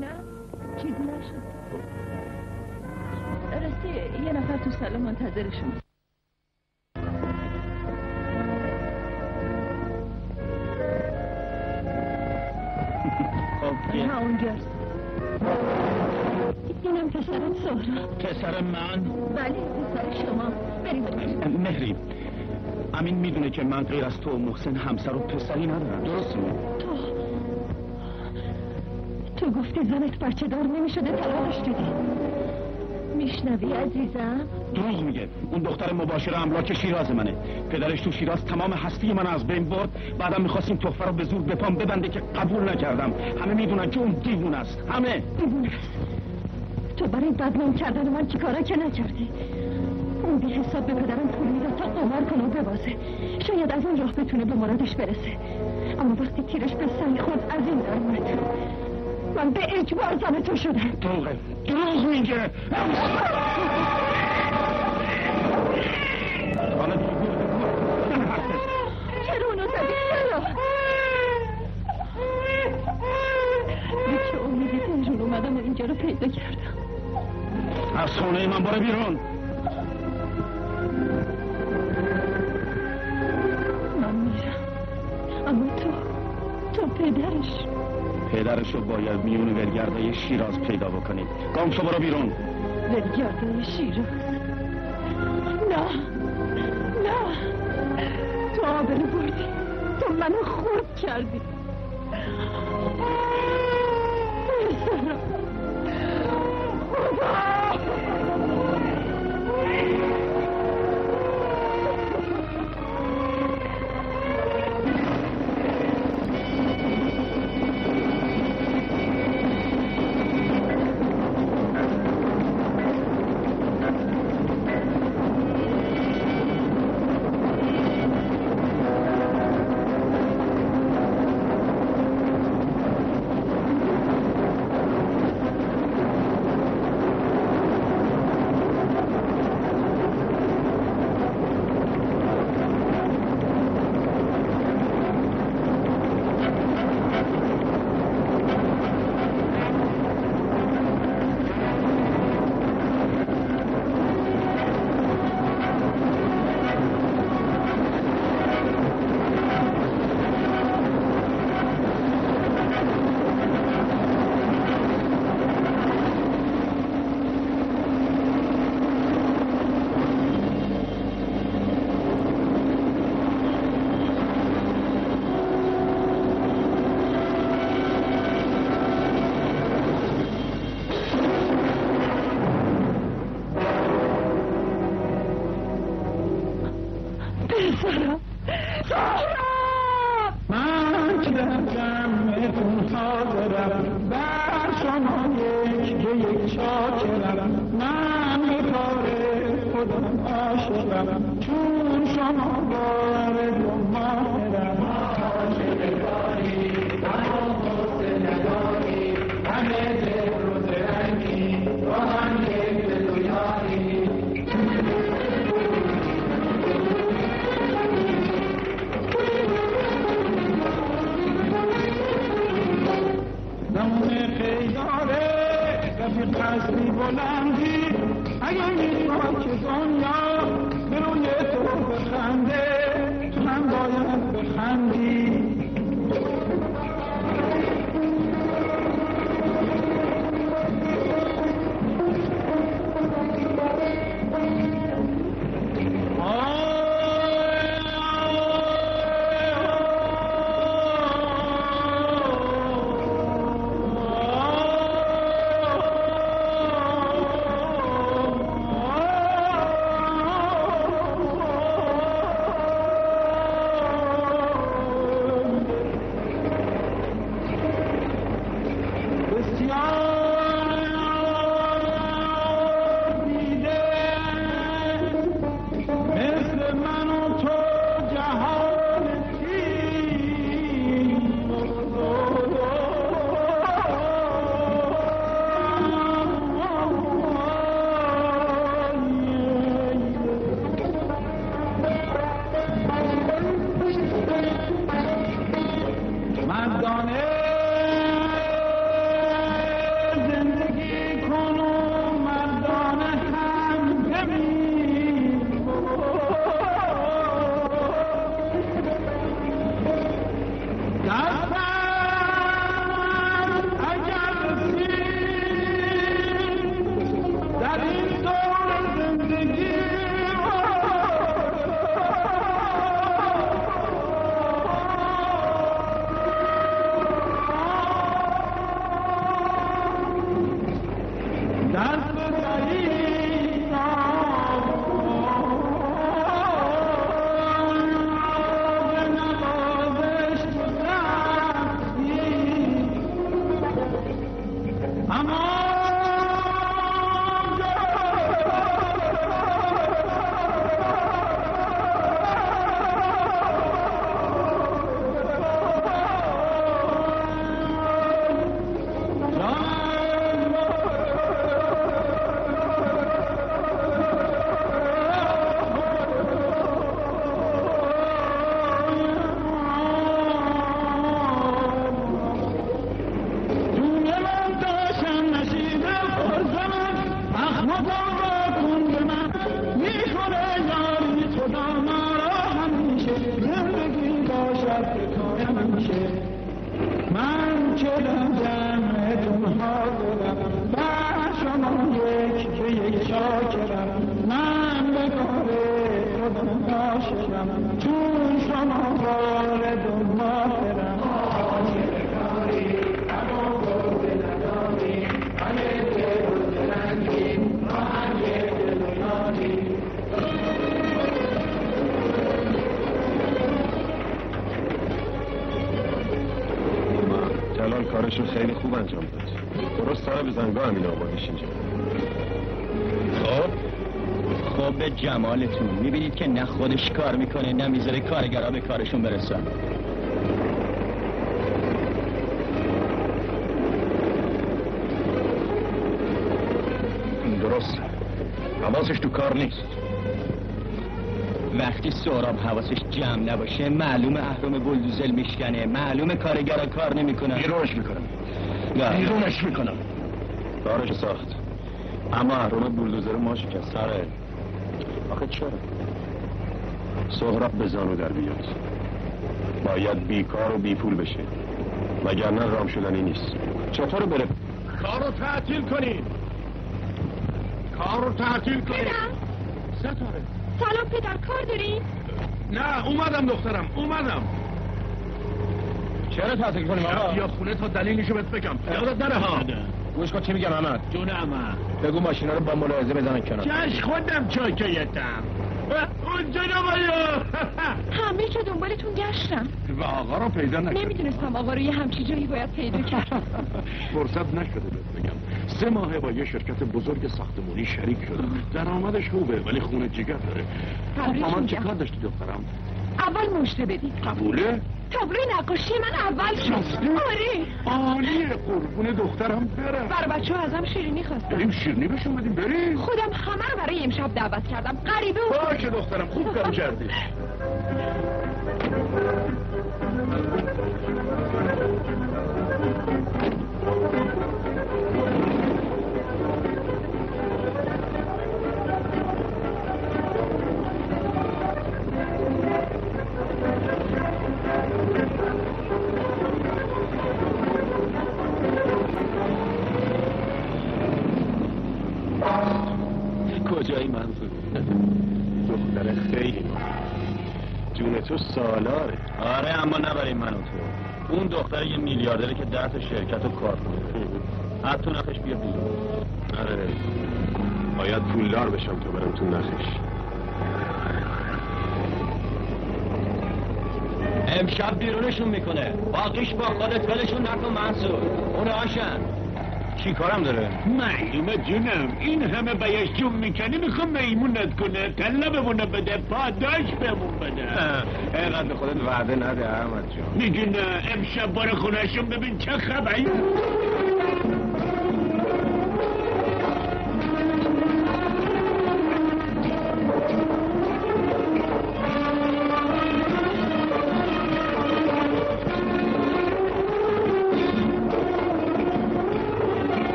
نه؟ چیزی نشد. راستی یه نفر تو سالن منتظر شما. خب ها اونجاست. اینم پسرت سهرا پسر من؟ بله پسر شما. بریم. مهری امین می‌دونه که من غیر از تو و محسن همسر و پسری ندارم. درست تو تو گفتی زنت بچه دار نمی‌شده طلاقش دادی میشنوی عزیزم؟ دروغ میگه. اون دختر مباشر املاک شیراز منه. پدرش تو شیراز تمام هستی من از بین برد. بعدم می‌خواستیم تحفه رو به زور بپام ببنده که قبول نکردم. همه می‌دونن که اون دیوون است. همه. دیوونه است. تو برای بدنام کردن من چیکارا که نکردی؟ اون بی حساب به پدرم پول میده تا قمار کنه و ببازه. شاید از اون راه بتونه به مرادش برسه. اما وقتی تیرش به سنگ خود از این در اومد من به اجبار زن تو شدم. دروغه دروغ میگه. حالا چرا اونو زدی؟ چرا؟ به چه امیدی تهرون اومدم و اینجا رو پیدا کردم. از خونه من برو بیرون. پدرشو باید میون ورگرده شیراز پیدا بکنید. گام شو برو بیرون. ولگرده شیراز؟ نه نه. تو آبرو بردی تو منو خورد کردی. به جمالتون. می‌بینید که نه خودش کار می‌کنه نه می‌ذاره کارگرها به کارشون برسن. درست. حواسش تو کار نیست. وقتی سهراب حواسش جمع نباشه معلوم اهرام بلدوزل میشکنه. معلوم کارگرها کار نمی‌کنن. بیرونش می‌کنم. بیرونش می‌کنم کارش ساخت. اما اهرام بولدوزر ما شکست. آره. آخه چرا؟ سهراب به زانو در بیاد. باید بیکار و بی پول بشه. وگرنه رام شدنی نیست. چطور بره؟ کارو تعطیل کنین کارو تعطیل کنین ستاره. سلام پدر کار داری؟ نه اومدم دخترم اومدم. چرا تعطیل کنیم یا خونه تا دلیلشو بهت بگم. یادت نره ها؟ گوش کن چی میگم احمد. جونم بگو ماشینا رو با ملاحظه بزنن کنار. چش خودم چاکیتم اونجا نبایا همه جا دنبالتون گشتم. و آقا رو پیدا نکردم نمی‌دونستم آقا رو یه همچی جایی باید پیدا کرد. فرصت نشده بهت بگم. سه ماهه با یه شرکت بزرگ ساختمونی شریک شدم درآمدش خوبه ولی خونه جگر داره. تبریک من چه میگم. کار داشتی دخترم؟ اول مشته بدید. قبوله؟ تابلوی نقاشی من اول شد؟ آره. عالیه. قربون دخترم برم. بر بچه ها ازم شیرینی خواستم. بریم شیرنی بشون بدیم. بریم. خودم همه رو برای امشب دعوت کردم. غریبه و باشه دخترم. خوب کار کردی. تا شرکت رو کار کنه حتی نخش بیا بیرون. آره. باید پولدار بشم تا برم تو نخش. امشب بیرونشون می‌کنه. باقیش با خودت ولشون نکن منصور. اون آشن. چی کارم داره؟ معلومه جونم. این همه بیاش جون می‌کنی می‌خوام میمونت کنه. تله بمونه بده پاداش بمون بده. اینقدر به خودت وعده نده احمد جان. میگی نه امشب بار خونهشون ببین چه خبری.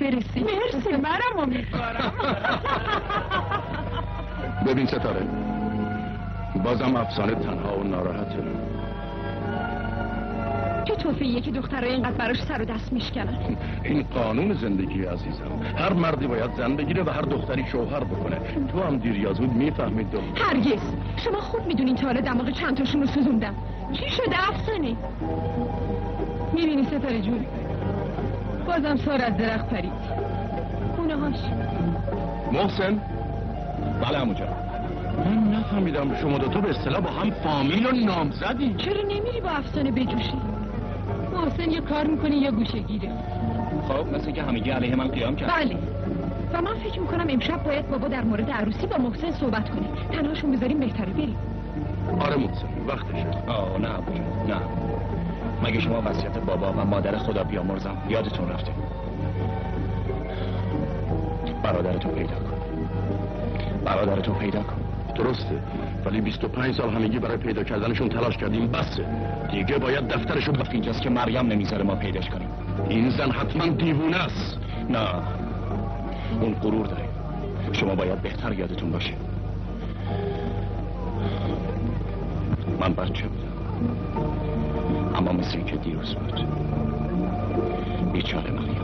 برسی مرسی منم امیدوارم ببین ستاره. بازم افسانه تنها و ناراحته. چه توفیه که دخترای اینقدر براش سر و دست میشکنن این قانون زندگی عزیزم. هر مردی باید زن بگیره و هر دختری شوهر بکنه. تو هم دیر یا زود می‌فهمید دو. هرگز. شما خوب می‌دونین تا حالا دماغ چند تاشون رو سوزوندم. چی شده افسانه؟ می‌بینی ستاره جون؟ بازم سار از درخت پرید. خونه هاش. محسن. بله امو جان. من نفهمیدم شما دوتا به اصطلاح با هم فامیل و نامزدی چرا نمیری با افسانه بجوشی؟ محسن یه کار می‌کنه یا گوشه گیره. خب مثل که همگی علیه من قیام کرد بله. و من فکر می‌کنم امشب باید بابا در مورد عروسی با محسن صحبت کنه. تنهاشون بذاریم بهتره بریم. آره محسن وقتشه. آه نه نه. مگه شما وصیت بابا و مادر خدا بیامرزم؟ یادتون رفته. برادرتو پیدا کن. برادرتو پیدا کن. درسته. ولی 25 سال همگی برای پیدا کردنشون تلاش کردیم. بسه. دیگه باید دفترشو وقت اینجاست که مریم نمی‌ذاره ما پیداش کنیم. این زن حتما دیوونه است. نه. اون غرور داره. شما باید بهتر یادتون باشه. من بچه بودم اما مثل اینکه دیروز بود. بیچاره مریم.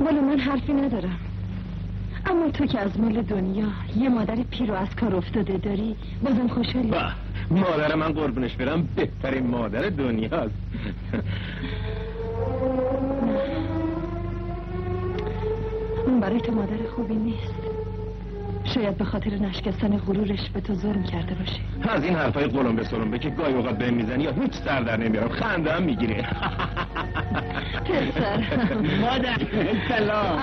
والا من حرفی ندارم. اما تو که از مال دنیا یه مادر پیر و از کار افتاده داری بازم خوشحالی؟ به مادر من قربونش برم بهترین مادر دنیاست. اون برای تو مادر خوبی نیست. شاید به خاطر نشکستن غرورش به تو ظلم کرده باشه از این حرفای قلم به سلم به که گاهی اوقات بهم می‌زنی یا هیچ سر در نمیارم خنده هم می‌گیره پسر مادر سلام.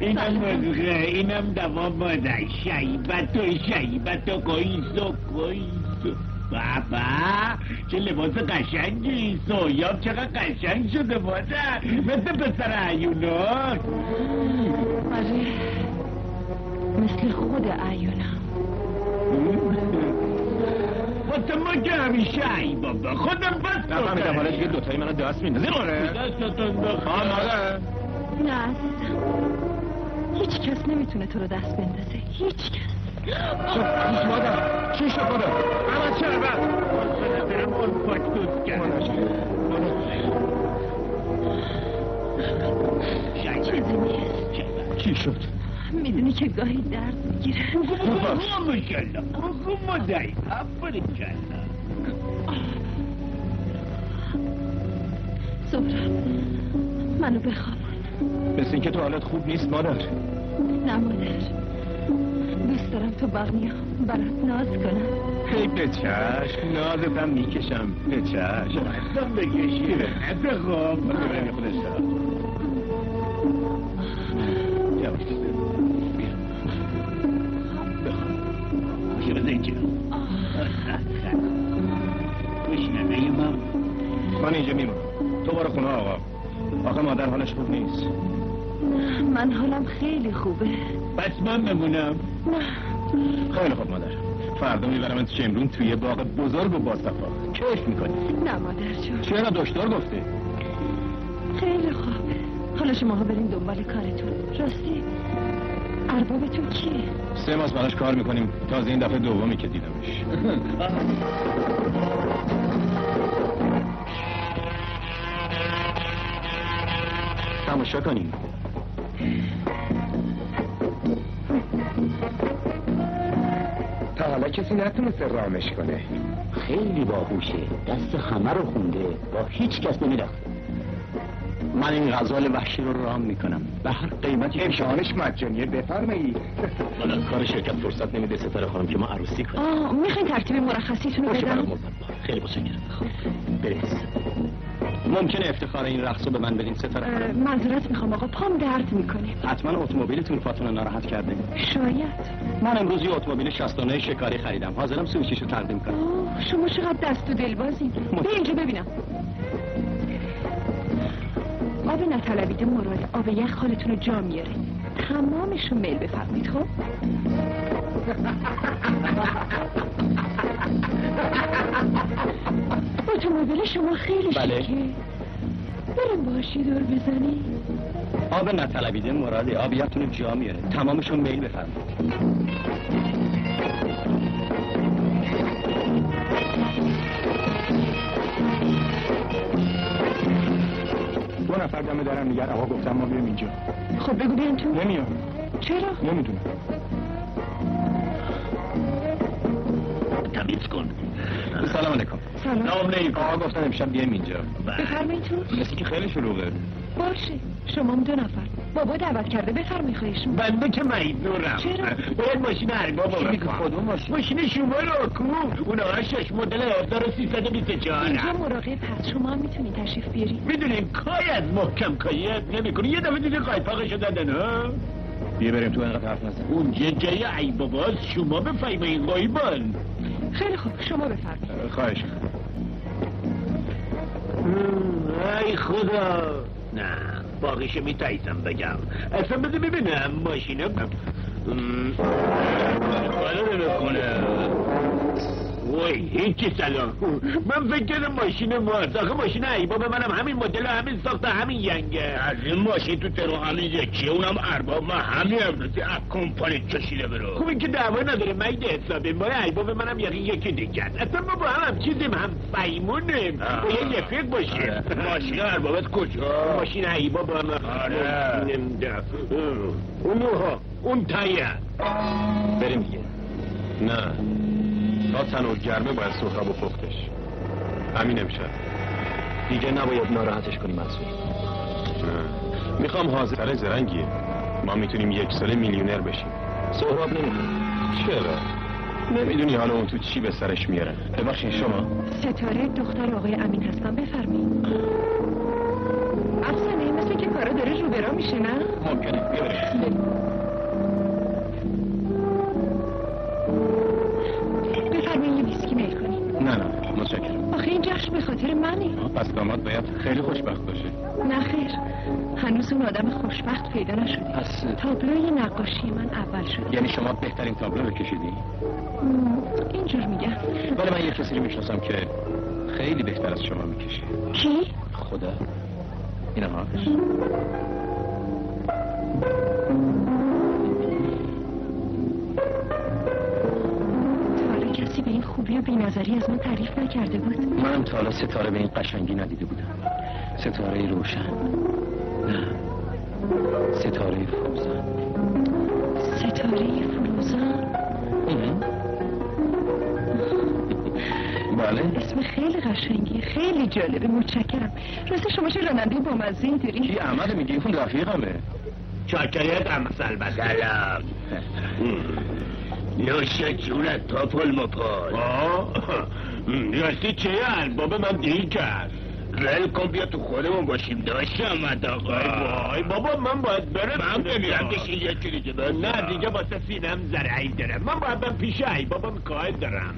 اینم. مزغه اینم دوا مادر. شیبت و شیبت و کویسو کویسو بابا چه لباس قشنگی. سویاب چقدر قشنگ شده مادر. مثل پسر عیونات. آره مثل خود ایونم واسه ما که همیشه ای بابا؟ خودم بس نفهمیدم حالا دیگه دوتایی منو دست میندازی آره دستتون آه بخواه مادر نه عزیزم هیچ کس نمی‌تونه تو رو دست بندازه. هیچ کس. خب مادر. چی شد مادر؟ اما چرا بس؟ برم اون پاک دوست کرد چیزی نیست چی شد؟ می‌دونی که گاهی درد می‌گیره ماشالله بگو مادری آفرین کلا سهراب منو بخواب مثل اینکه تو حالت خوب نیست مادر. نه مادر. دوست دارم تو بغنیا برات ناز کنم. هی به چشم نازتم می‌کشم. به چشم. بکشی بخواب ببین من اینجا میمونم. تو برو خونه آقا. آقا مادر حالش خوب نیست. من حالم خیلی خوبه. پس من بمونم. خیلی خوب مادر. فردا می‌برم شمرون توی باغ بزرگ و باصفا. کیف می‌کنی؟ نه مادر جون چرا دکتر گفته؟ خیلی خوبه حالا شما ها برین دنبال کارتون. راستی اربابتون کیه؟ سه ماست براش کار می‌کنیم. تازه این دفعه دومی که دیدمش. تماشا کنیم. تا حالا کسی نتونسته رامش کنه. خیلی باهوشه. دست همه رو خونده. با هیچ کس نمی‌رفته من این غزال وحشی رو رام می‌کنم. به هر قیمتی امتحانش مجانیه بفرمایید حالا کار شرکت فرصت نمیده ستاره خانم که ما عروسی کنیم آه می‌خواین ترتیب مرخصیتون رو بدم؟ خیلی متشکرم. برس ممکنه افتخار این رقص رو به من بدین ستاره معذرت می‌خوام آقا پام درد می‌کنه. حتما اتومبیلتون فاتون رو ناراحت کرده. شاید. من امروز یه اتومبیل 69 شکاری خریدم. حاضرم سویچش رو تقدیم کنم. شما چقدر دست و دلبازی بیا اینجا ببینم. آب نطلبیده مراد آب یخ حالتون رو جا میاره. تمامش رو میل بفرمایید خب؟ اتومبیل شما خیلی بله. شیکه بریم باهاش یه دور بزنی. آب نطلبیده مراده آبیتون جا میاره. تمامشون میل بفرمایید. دو نفر دمه دارن میگن آقا گفتم ما بیام اینجا. خب بگو بیان تو. نمیام. چرا؟ نمی‌دونم. تمیز کن. سلام علیکم. سلام. نام نیکن آقا گفتن امشب بیایم اینجا. بفرمایید تو. مثل که خیلی شلوغه. باشه. شما هم دو نفر. بابا دعوت کرده بفرمایید خواهشون بنده که مجبورم چرا؟ باید ماشین میگه بخوام کدوم ماشین؟ ماشین شما رو کو اونها شش مدل 1324 اینجا مراقب هست. شما هم می‌تونی تشریف بیاری می‌دونین کایت محکم کایت نمی‌کنی یه دفعه دیدی قایپاقشو دادن ها؟ بیا بریم تو اینقدر حرف نزن. اونجا جای ای باباست شما بفهمین قایبان. خیلی خوب. شما بفرمایید. خواهش ای خدا. نه باقیشو میتایسم بگم. اصلا بده ببینم ماشینه کارو نمی‌کنه؟ وای هیچی سلام. من فکر ماشین ماست آخه ماشین عیبا به منم همین مدل همین ساخت همین ینگه از این ماشین تو ترو همین یکیه اونم ارباب. من همین امروزی از کمپانی کشیده برو. خوب این که دعوا نداره مید حسابه ما عیبا به منم یقین یکی دیگه اصلا ما با هم هم چیزیم هم فیمونیم باید رفیق باشیم. ماشین اربابت کجا؟ ماشین عیبا با هم آره. اونوها اون تایه. بریم دیگه. نه. تا تنور گرمه باید سخرا و پختش. همین امشب. دیگه نباید ناراحتش کنی منصور می‌خوام حاضر زرنگیه. ما می‌تونیم یک ساله میلیونر بشیم. سهراب نمی‌تونه چرا؟ نمی‌دونی حالا اون تو چی به سرش میاره. ببخشید شما؟ ستاره دختر آقای امین هستم بفرمایید. افسانه مثل که کارا داره رو برا میشه نه؟ ممکنه. بیا جشن به خاطر منه. پس داماد باید خیلی خوشبخت باشه. نه خیر. هنوز اون آدم خوشبخت پیدا نشده پس تابلوی نقاشی من اول شد. یعنی شما بهترین تابلو رو کشیدی اینجور میگم ولی من یه کسی رو می‌شناسم که خیلی بهتر از شما می‌کشه. کی؟ خدا. اینها تا خوبی و بینظری از من تعریف نکرده بود؟ منم تا حالا ستاره به این قشنگی ندیده بودم. ستاره روشن. نه. ستاره فروزان ستاره فروزان بله. اسم خیلی قشنگی خیلی جالبه متشکرم. راست شما چه راننده با مزه داری کی احمد میگی؟ اون رفیقمه. چاکریت هم سلام. سلام نوش جونت تاپل مپال راستی چه الباب من دیر کرد. ول کن بیا تو خودمون باشیم داشت آمد آقا. وای بابا من باید برم من بمیرم بشین یکی دیگه نه دیگه واسه سینم زرعی دارم من باید برم پیش ای. بابا کار دارم.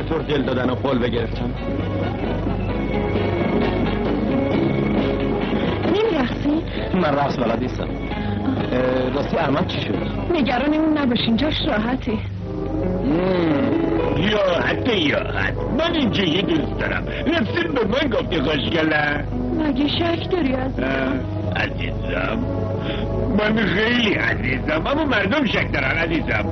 چطور دل دادن و قول بگرفتم نمیرخصی؟ من رقص بلد نیستم. راستی احمد چی شد؟ نگران اون نباشین جاش راحتی یا حتی یا حد. من اینجا یه دوست دارم. نفسیم به من گفتی خوشگله. مگه شک داری از عزیزم. من خیلی عزیزم اما مردم شک دارن عزیزم.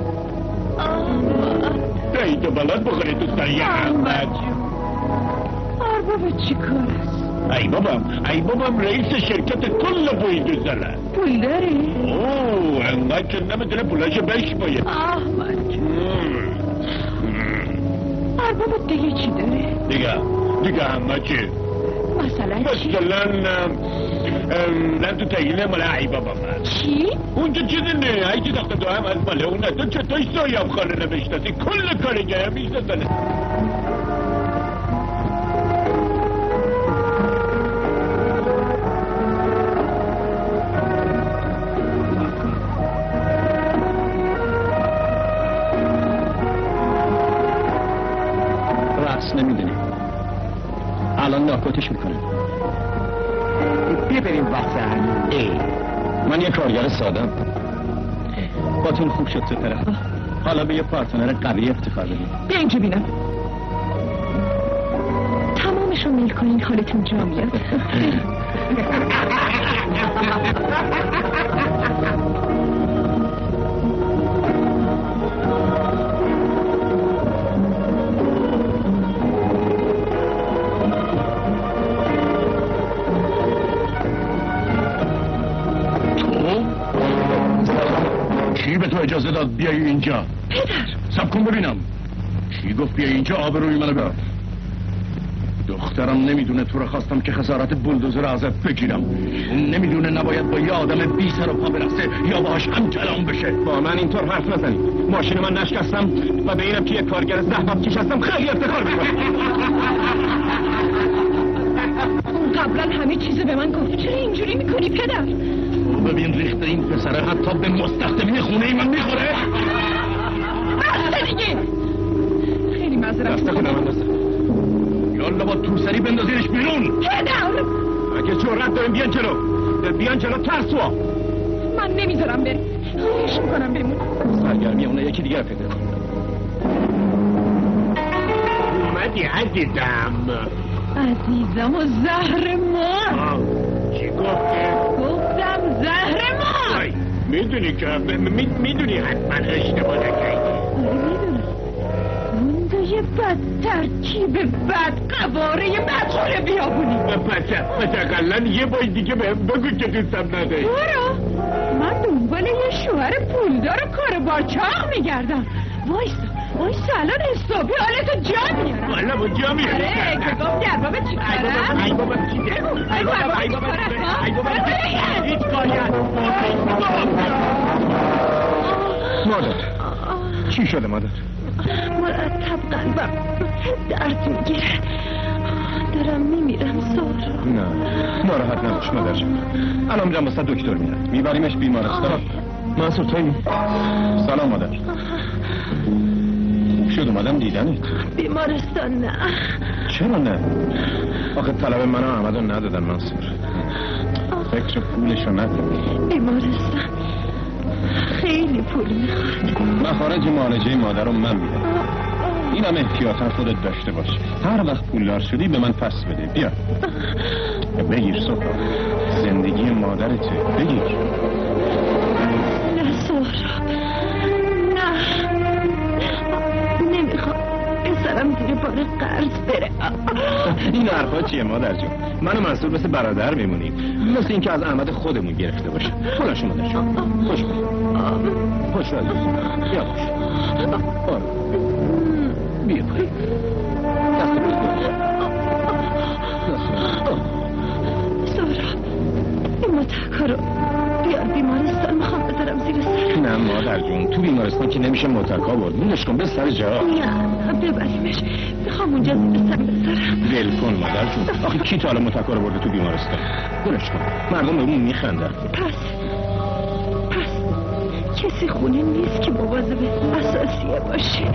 تو بلد بخوره تو سایه احمد کار است؟ ای بابام ای بابام رئیس شرکت کل بوی زله پول داری؟ اوه انقدر که نمی‌تونه پولاشو بشمایه احمد آرباب دیگه چی داره؟ دیگه دیگه همه چی مثلا چی؟ مثلا نه تو تگیله مال ای بابا من چی؟ اونجا چیزی نه ای که داخل دو هم از مال اونه تو چطور سایب خانه نمی‌شناسی کل کارگه هم میشناسنه رقص نمی‌دونی الان ناکوتش می‌کنه بیا بریم واسه ای. من یه کارگر سادم باتون خوب شد تو طرف حالا به یه پارتنر قوی افتخار بدیم. بیا اینجا بینم. تمامش رو میل کنین حالتون جا میاد. اجازه داد بیای اینجا. پدر. سب کن ببینم. کی گفت بیای اینجا؟ آبروی منو بر دخترم نمی‌دونه تو رو خواستم که خسارت بلدوزر ازت بگیرم. اون نمی‌دونه نباید با یه آدم بی سر و پا برسه یا باهاش هم کلام بشه. با من اینطور حرف نزنید ماشین من نشکستم و به اینم که یک کارگر زحمت کش هستم خیلی افتخار می‌کنم. اون قبلا همه چیزو به من گفت. چرا اینجوری می‌کنی پدر؟ ببین ریخته این پسره حتی به مستخدمی خونه من می‌خوره. بسته دیگه. خیلی دست می‌خوام. کنم دست. یالا با توسری بندازینش بیرون. پدر اگه جرأت داریم بیان جلو. بیان جلو ترسوا من نمی‌ذارم بری خواهش می‌کنم بمون. سرگرمی اونه یکی دیگه پیدا کن. اومدی عزیزم. عزیزم و زهر مار آه، چی گفتی؟ می‌دونی که می‌دونی حتما اشتباه نکردی. آره گنده بد ترکیب بد قواره مدخول بیابونی پس پس اقلا یه بار دیگه بهم بگو که دوستم نداری. برو. من دنبال یه شوهر پولدار و کار باچاق میگردم. وایسا وایسا الان حسابی حالتو جا میارم والا با جا میاری آره که گفت در بابا چی ای بابا ای بابا چی؟ ای بابا ای بابا ای بابا هیچ کاری مادر چی شده مادر؟ مرتب قلبم درد می‌گیره. دارم میمیرم سارا نه ناراحت نباش مادر الان میرم واسه دکتر میرم. میبریمش بیمارستان. منصور توی سلام مادر شد اومدم دیدنت بیمارستان نه. چرا نه؟ آخه طلب من و احمد رو ندادن منصور. فکر پولشو ندارم بیمارستان. خیلی پول می‌خواد. مخارج معالجه مادر رو من میدم. اینم احتیاطا خودت داشته باش. هر وقت پولدار شدی به من پس بده. بیا. بگیر سفرا زندگی مادرته. بگیر. نه سهراب. داره قرض بره. این حرفا چیه مادر جون؟ من و منصور مثل برادر میمونیم. مثل اینکه از احمد خودمون گرفته باشه. خدا شما داشت خوش خوش خوش بیا آره. بیا دست بیمارستان. ما مادر جون. تو بیمارستان که نمیشه متکا برد. بینش کن. به سر جا. نه ببریمش. می‌خوام اونجا زیر سر بذارم ول کن مادر جون. آخه کی تا حالا متکا رو برده تو بیمارستان؟ برش کن. مردم به اون میخندن. پس پس کسی خونه نیست که مواظب اساسیه باشه.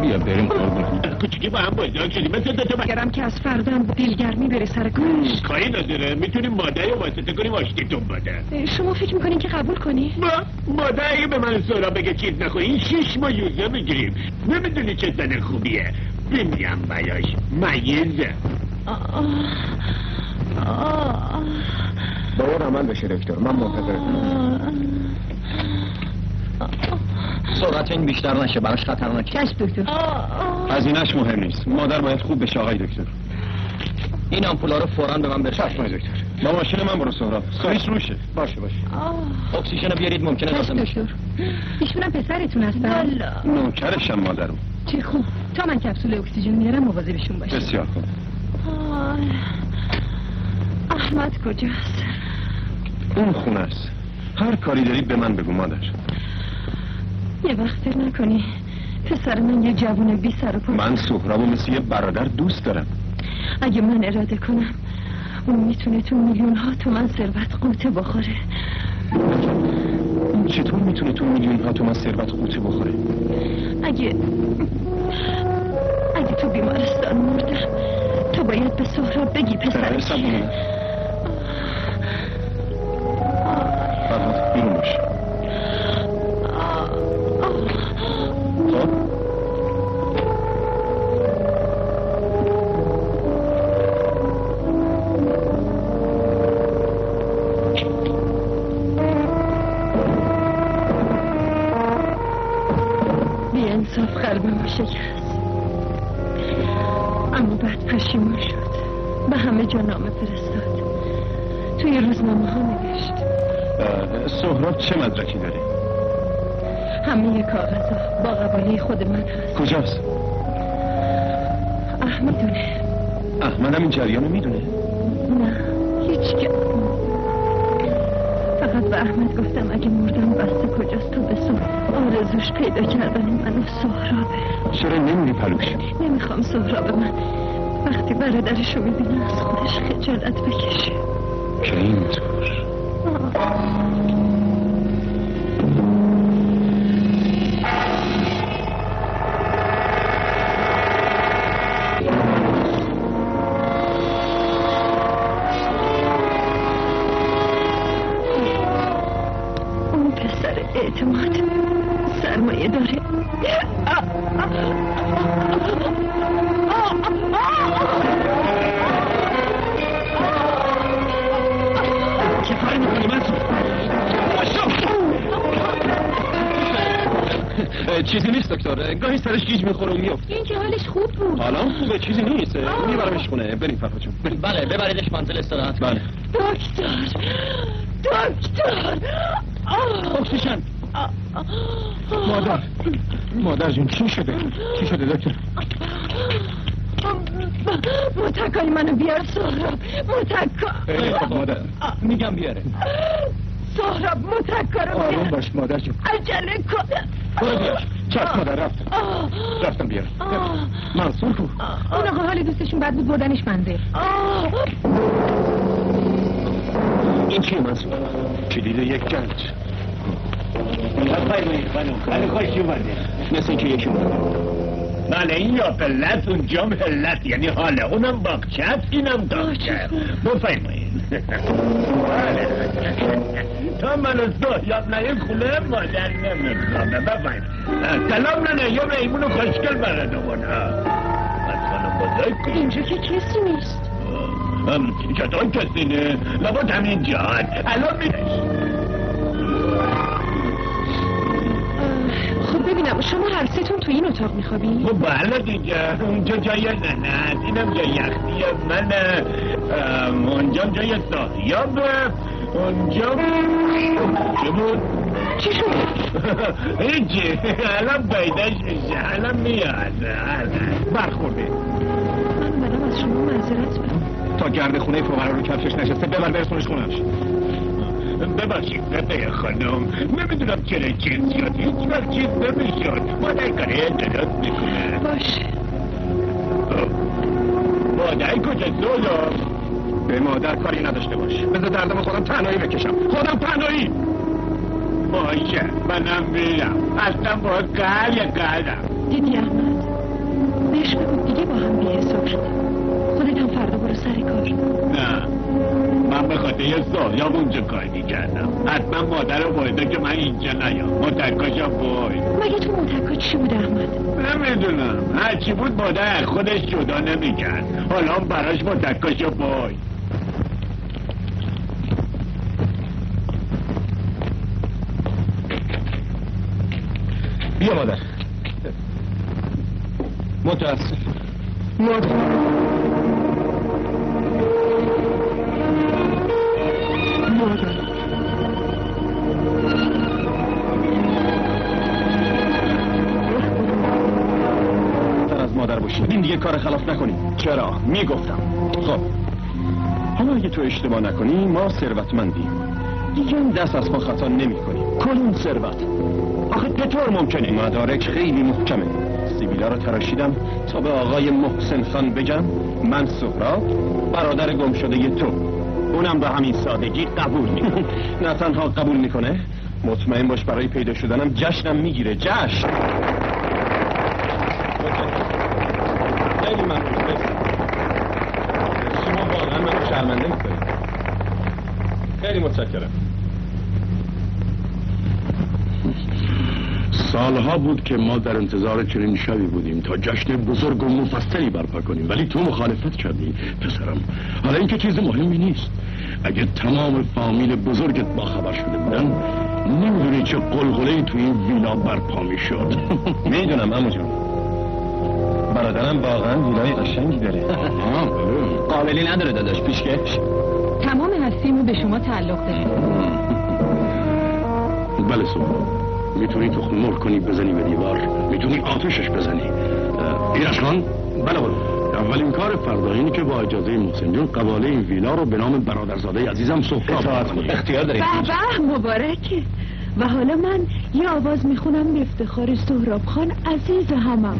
بیا بریم قربونم کوچیکی با هم بزرگ شدیم. مثل دوتا اگرم که از فردام دلگرمی بره سر کارش کاری نداره. می‌تونیم مادر رو واسطه کنیم آشتیتون بده. شما فکر می‌کنین که قبول کنی؟ ما مادر اگه به من سورا بگه چیز نخوری. این شیش ما یوزه می‌گیریم. نمی‌دونی چه زن خوبیه. بمیم بیاش. مریضه با اون عمل بشه دکتر. من منتظرتم سرعت این بیشتر نشه براش خطرناکه. چشم دکتر. هزینهش مهم نیست. مادر باید خوب بشه آقای دکتر. این آمپولا رو فوراً به من برسونید چشم دکتر. با ماشین من برو سهراب. سایش روشه. باشه باشه. اکسیژن رو بیارید ممکنه لازم بشه ایشونم پسرتون هستن. نوکرشم مادرم چه خوب. تا من کپسول اکسیژن میارم مواظبشون باشه بسیار خوب. آه. احمد کجاست؟ اون خونه است. هر کاری داری به من بگو مادر. یه وقت فکر نکنی. پسر من یه جوون بی سر و من سهرابو مثل یه برادر دوست دارم. اگه من اراده کنم اون می‌تونه تو میلیون ها تومن ثروت قوطه بخوره. چطور می‌تونه تو میلیون ها تومن ثروت قوطه بخوره؟ اگه اگه تو بیمارستان مردم تو باید به سهراب بگی پسر چه مدرکی داره همه کاغذها با قباله خود من هست. کجاست؟ احمدونه احمدم این جریان رو می‌دونه. نه هیچ که فقط به احمد گفتم اگه مردم بسته کجاست تو به آرزوش پیدا کردن من و سهرابه چرا نمیری پلوش؟ نمی‌خوام سهراب من وقتی برادرشو می‌بینه از خودش خجالت بکشه. که اینطور بریم فرهاد جون بریم. بله ببریدش منزل استراحت. بله. دکتر دکتر. اکسیژن. مادر مادر جون چی شده؟ چی شده دکتر؟ متکای منو بیار سهراب. متکا. خیلی خوب مادر. میگم بیاره. سهراب متکا رو آروم باش مادر جون. عجله کن. برو بیار چشم مادر رفتم. رفتم. بیارم. منصور کو اون آقا حال دوستشون بد بود بردنش بنده. این چیه منصور کلید یک گنج بفرمایید خانم. خیلی خوش اومده مثل اینکه یکی اومده بله این یا پلت اونجام هلت یعنی حاله اونم باغچت اینم داغچت بفرمایید. تا من از دو یاد نه خونه مادر نمی‌دونم بفرمایید سلام نه یه میمون خوشگل برد اون از خانم بزرگ اینجا که کسی نیست چطور کسی نه لابد همین جان الان میرش خب ببینم شما هر سهتون تو این اتاق میخوابی؟ خب بله دیگه اونجا جای ننه اینم جای یختی ام، اونجا جای ساهیابه اونجا چه بود؟ چی شد؟ هیچی الان پیداش میشه الان میاد الان. برخورده من اومدم از شما معذرت تا گرد خونه فقرا رو کفشش نشسته ببر برسونش خونش ببخشید سپه خانم. نمی‌دونم چرا چیز شد. هیچ وقت چیز نمی‌شد. مادر کاره اعتراض می‌کنه. باشه. مادر کجا سولا به مادر کاری نداشته باش. بذار دردم خودم تنهایی بکشم. خودم تنهایی. باشه منم میرم. اصلا با قهر یا قهرم. دیدی احمد؟ بهش بگو دیگه با هم بی حساب شدیم خودت هم سر کار. نه. من به خاطر یه سویاب اونجا کار می‌کردم. حتما مادر بایده که من اینجا نیام. متکاشم بای مگه تو متکا چی بود احمد؟ نمی‌دونم. هرچی بود مادر از خودش جدا نمی‌کرد. حالا هم براش متکاشو بای بیا مادر. متاسف مادر. دیگه کار خلاف نکنیم چرا؟ می‌گفتم. خب. حالا اگه تو اشتباه نکنی ما ثروتمندیم. دیگه دست از ما خطا نمی کنیم کلون ثروت. آخه چطور ممکنه. مدارک خیلی محکمه. سیبیلا رو تراشیدم تا به آقای محسن خان بگم. من سهراب برادر گم شده تو. اونم به همین سادگی قبول می‌کنه. نه تنها قبول می‌کنه مطمئن باش برای پیدا شدنم جشنم می‌گیره. جشن خیلی ممنون مرسی. شما واقعا منو شرمنده می‌کنید خیلی متشکرم. سالها بود که ما در انتظار چنین شبی بودیم تا جشن بزرگ و مفصلی برپا کنیم ولی تو مخالفت کردی پسرم. حالا اینکه چیز مهمی نیست. اگه تمام فامیل بزرگت با خبر شده بودن نمی‌دونی چه قلقله تو این ویلا برپا می‌شد. می‌دونم امو جان برادرم واقعا ویلای قشنگی داره. قابلی نداره داداش پیشکش. هستیمو به شما تعلق داره. بله سهراب می‌تونی تخم مرغ کنی بزنی به دیوار. می‌تونی آتشش بزنی. ایرش خان؟ بله بله. اولین کار فردا اینه که با اجازه محسن جون قواله این ویلا رو به نام برادرزاده عزیزم سهراب اختیار داری به به مبارکه. و حالا من یه آواز می‌خونم به افتخار سهراب خان عزیز همم.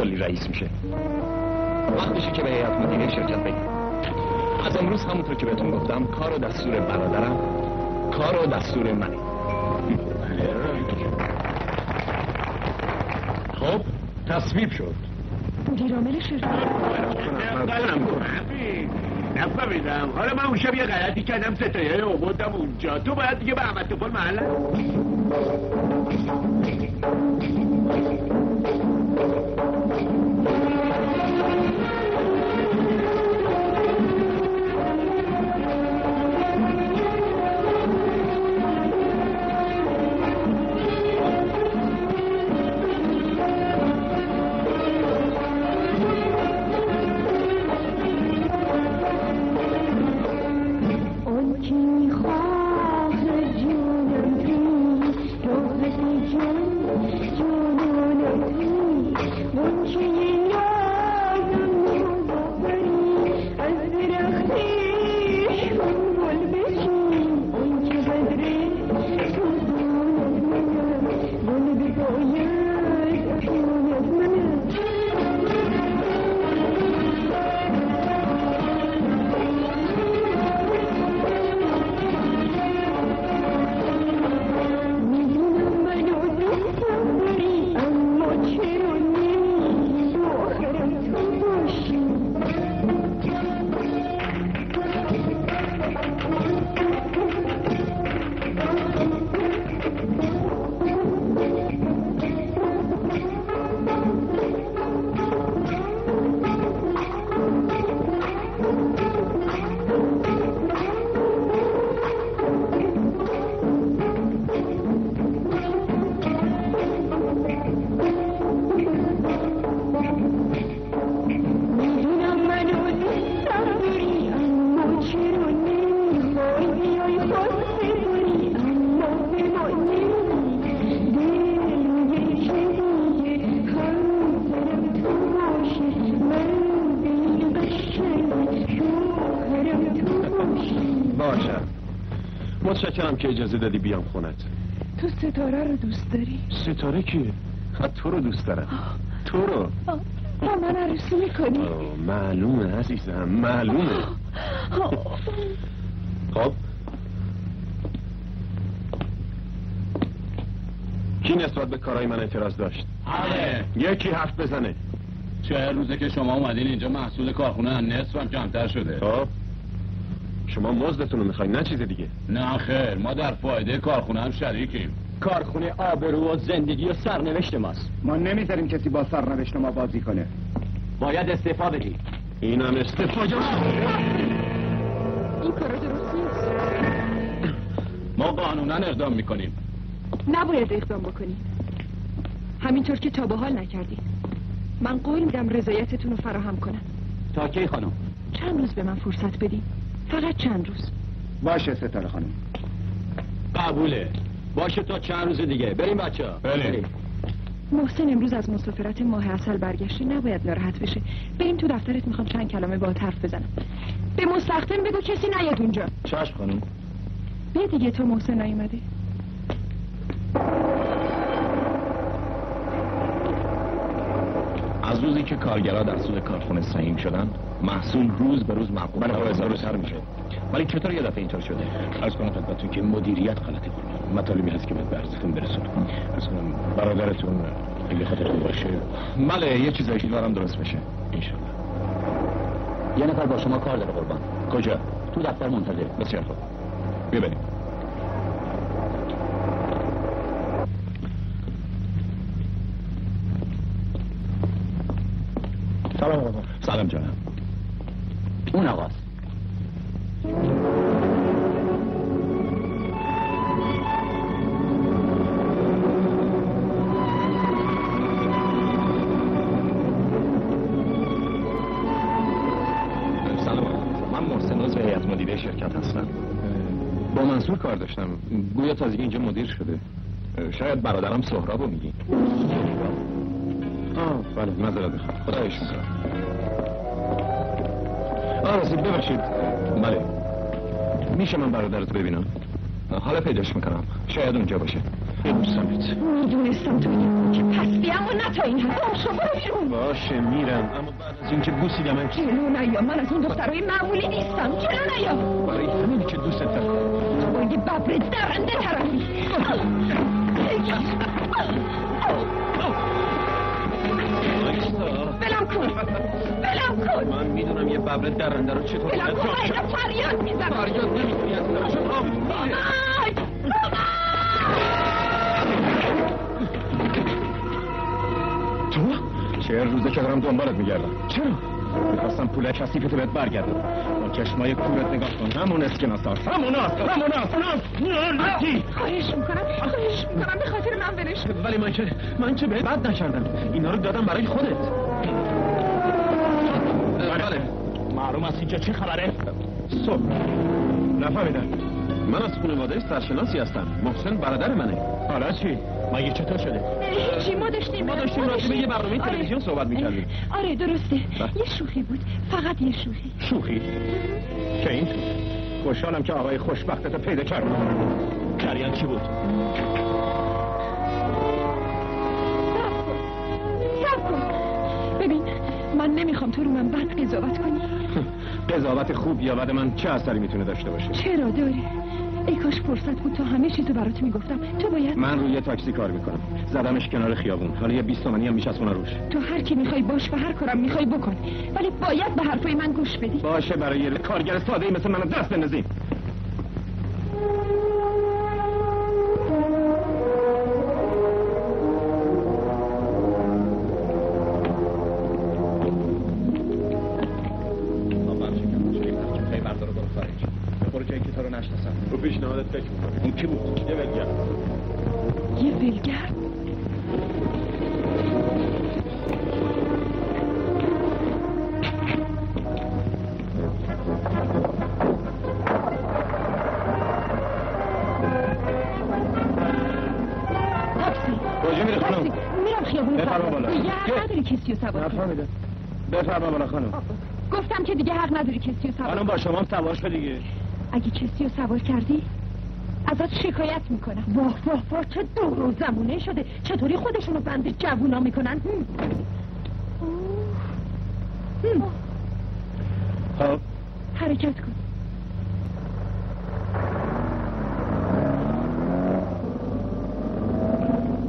کلی رئیس میشه. وقتشه که به هیئت مدیره شرکت بگیم از امروز همونطور که بهتون گفتم کار و دستور برادرم کار و دستور منه خب تصویب شد. مدیرعامل شرکت. نفهمیدم. حالا من اون شب یه غلطی کردم ستایه آوردم اونجا. تو باید دیگه به احمد توپل محل اجازه دادی بیام خونت تو؟ ستاره رو دوست داری؟ ستاره کیه؟ ها، تو رو دوست دارم. تو رو؟ با من عروسی می‌کنی؟ آه، معلومه عزیزم معلومه. خب. کی نسبت به کارهای من اعتراض داشت؟ آره. یکی حرف بزنه. چه روزه که شما اومدین اینجا محصول کارخونه از نصف هم کمتر شده. خب. شما مزدتون رو می‌خواین نه چیز دیگه. نه خیر ما در فایده کارخونه هم شریکیم. کارخونه آبرو و زندگی و سرنوشت ماست. ما نمی‌ذاریم کسی با سرنوشت ما بازی کنه. باید استعفا بدی اینم استفاده. این کارا درست نیست. ما قانونا اقدام می‌کنیم. نباید اقدام بکنی همینطور که تا به حال نکردی. من قول میدم رضایتتون رو فراهم کنم. تا کی خانم؟ چند روز به من فرصت بدین. فقط چند روز؟ باشه ستاره خانم. قبوله. باشه تا چند روز دیگه. بریم بچه ها. بریم. محسن امروز از مسافرت ماه اصل برگشته. نباید ناراحت بشه. بریم تو دفترت. می‌خوام چند کلمه با حرف بزنم. به مستخدم بگو کسی نیاد اونجا. چشم خانم. بیا دیگه تو محسن نیومده از روزی که کارگرا در سود کارخونه سهیم شدن محصول روز به روز معقول بله، بله، زیادتر میشه. ولی چطور یه دفعه اینطور شده؟ از کنم خدمتتون که مدیریت غلطی کنه مطالبی هست که باید به عرضتون برسونم. از کنم برادرتون اگه خاطرتون باشه. بله یه چیزایی دارم درست بشه انشالله. یه نفر با شما کار داره قربان. کجا؟ تو دفتر منتظر. بسیار خوب. بیا سلام آقا. سلام جانم اون آقاست. شرکت هستم. با منصور کار داشتم. گویا تازگی اینجا مدیر شده. شاید برادرم سهرابو میگی. آه بله معذرت می‌خوام خدایش می‌کنم رسید ببخشید. بله. میشه من برادرت ببینم؟ حالا پیداش می‌کنم. شاید اونجا باشه. دوستمت می‌دونستم تو این که پس بیام و نه تا این هم بیرون باشه میرم. اما بعد از اینکه بوسیدم جلو نیا من از اون دخترهای معمولی نیستم. جلو نیا برای همینی که دوست دارم. تو با یه ببر درنده طرفی. بلم کن. من می‌دونم یه ببر درنده رو چطور بلم باید کن جا- باید فریاد می‌زنم. فریاد نمی‌کنی از! تو؟ چه روزه که دارم دنبالت میگردم. چرا؟ می‌خواستم پول کثیفتو بهت برگردم با چشمای کورت نگاه کن. همون اسکناساس همون است همون است لعنتی خواهش می‌کنم. خواهش می‌کنم. به خاطر من ولش کن. ولی من که من که بهت بد نکردم. اینا رو دادم برای خودت. بله معلوم است اینجا چه خبره؟ صبح. نفهمیدم. من از خانواده سرشناسی هستم. محسن برادر منه. حالا چی؟ مگه چطور شده؟ هیچی ما داشتیم. ما داشتیم راجع به یه برنامه آره. تلویزیون صحبت می‌کردیم. آره درسته. بله. یه شوخی بود. فقط یه شوخی. شوخی؟ که این تو خوشحالم که آقای خوشبختت پیدا کرد جریان چی بود؟ من نمی‌خوام تو رو من بد قضاوت کنی. قضاوت خوب یا بد من چه اثری می‌تونه داشته باشه؟ چرا داره ای کاش فرصت بود تا همه چیزو برات می‌گفتم. تو باید من روی یه تاکسی کار می‌کنم. زدمش کنار خیابون. حالا یه 20 تومانی هم میچسبونه روش. تو هر کی می‌خوای باش و هر کارم می‌خوای بکن. ولی باید به حرفای من گوش بدی. باشه برای یه کارگر ساده ای مثل من دست بندازیم بفرما بالا خانم. گفتم که دیگه حق نداری کسی رو سوار خانم. با شما سوار شد دیگه. اگه کسی رو سوار کردی ازت شکایت می‌کنم. واه واه واه چه دور و زمونه شده. چطوری خودشونو بند جوونا می‌کنن. خب. حرکت کن.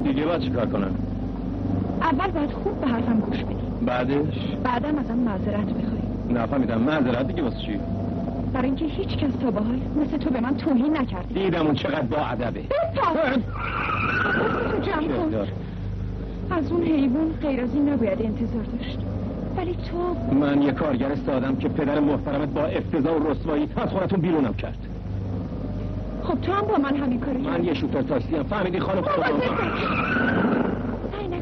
دیگه باید چیکار کنم؟ اول باید خوب به حرفم گوش بدی. بعدش؟ بعدم ازم معذرت بخوای نفهمیدم معذرت دیگه واسه چی؟ برای اینکه هیچ کس تا به حال مثل تو به من توهین نکرده. دیدم اون چقدر با ادبه. جمع کن. از اون حیوان غیر از این نباید انتظار داشت. ولی تو من یه کارگر سادم که پدر محترمت با افتضاح و رسوایی از خونتون بیرونم کرد. خب تو هم با من همین کارو من یه شوتر تاکسی هم. فهمیدی خانم خودم. سعی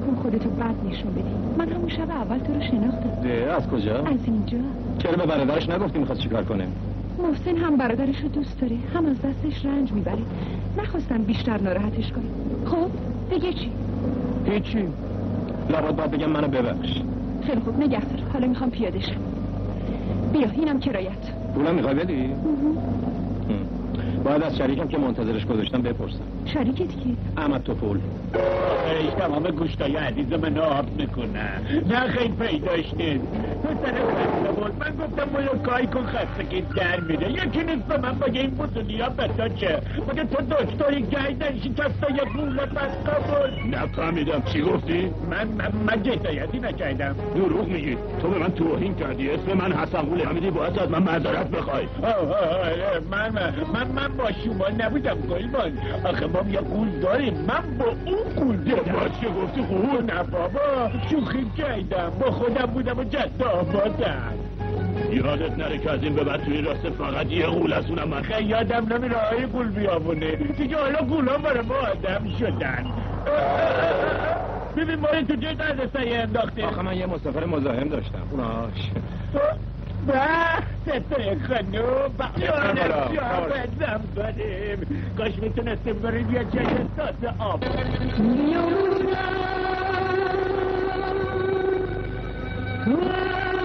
نکن خودتو بد نشون بدی. من همون شب اول تو رو شناختم. ده از کجا؟ از اینجا. چرا به برادرش نگفتی می‌خواست چیکار کنه؟ محسن هم برادرش رو دوست داره. هم از دستش رنج می‌بره. نخواستم بیشتر ناراحتش کنم خب دیگه چی؟ هیچی. لابد باید بگم منو ببخش. خیلی خوب نگه حالا می‌خوام پیاده شم بیا اینم کرایت. پولم می‌خوای بدی. باید از شریکم که منتظرش گذاشتم بپرسم. شریکت کی احمد تو پول ای تمام گوشتای عزیز من آب می‌کنه نه خیلی پیداش نیست تو سر خسته بود من گفتم کاری کن خسته که در میره. یکی نیست به من بگه این بزرگی ها به تو چه. مگه تو دکتری گیدن شکسته یه پول بسته بود. نفهمیدم. چی گفتی؟ من من, من جدایتی نکردم. دروغ میگی. تو به من توهین کردی. اسم من حسن قول حمیدی باید از من معذرت بخوای. من من من با شما نبودم گلمان آخه ما یه قول داریم. من با اون قول دارم چه گفتی؟ قول؟ نه بابا شوخی کردم. با خودم بودم و جد آبادم یادت نره که از این به بعد توی راسته فقط یه قول از اونم من خیلی یادم نمیره. آقای قول بیامونه دیگه حالا قول ها برای ما آدم شدن. ببین ما تو چه درد سایه انداخته آخه من یه مسافر مزاحم داشتم. اوناش به ستای خانوم. بقیانه بدم داریم کاش می‌تونستیم بریم یه جای تازه آب. که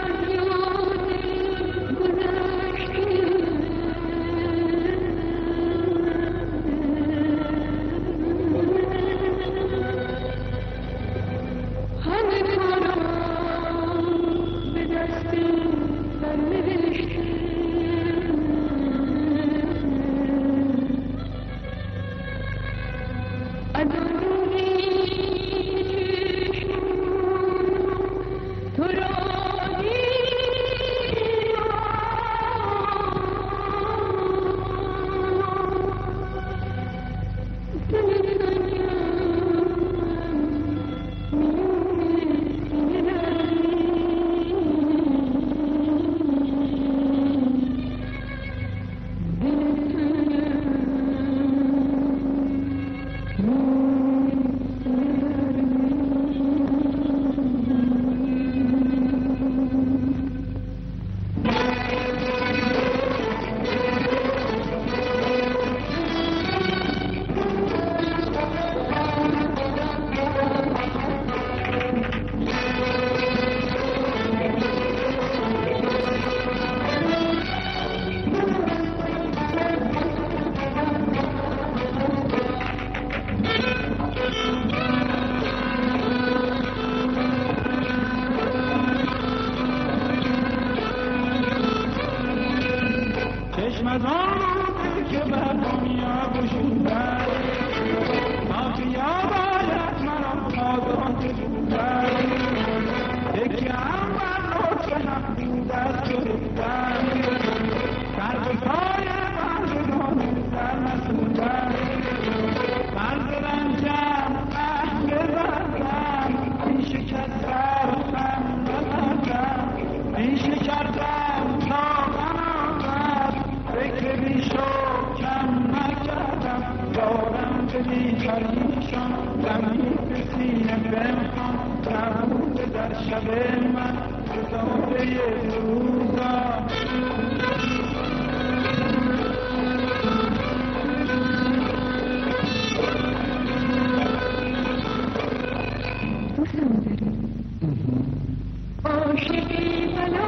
ಕೇವಲೋ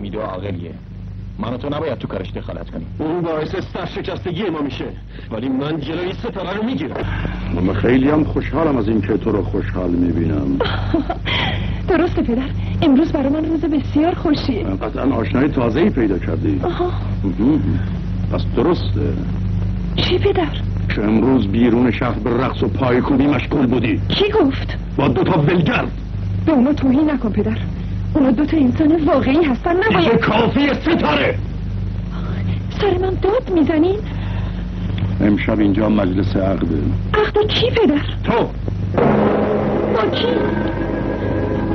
فهمیده و عاقلیه. من و تو نباید تو کارش دخالت کنیم. اون باعث سرشکستگی ما میشه. ولی من جلوی ستاره رو می‌گیرم. من خیلی هم خوشحالم از اینکه تو رو خوشحال می‌بینم. درسته پدر. امروز برای من روز بسیار خوشیه قطعا آشنای تازه ای پیدا کردی. آها. پس درسته. چی پدر؟ که امروز بیرون شهر به رقص و پایکوبی مشغول بودی؟ کی گفت؟ با دو تا ولگرد. به اونا توهین نکن پدر. اونا دوتا انسان واقعی هستن دیگه نباید کافی ستاره. سر من داد می‌زنین. امشب اینجا مجلس عقده عقد کی پدر؟ تو. با کی؟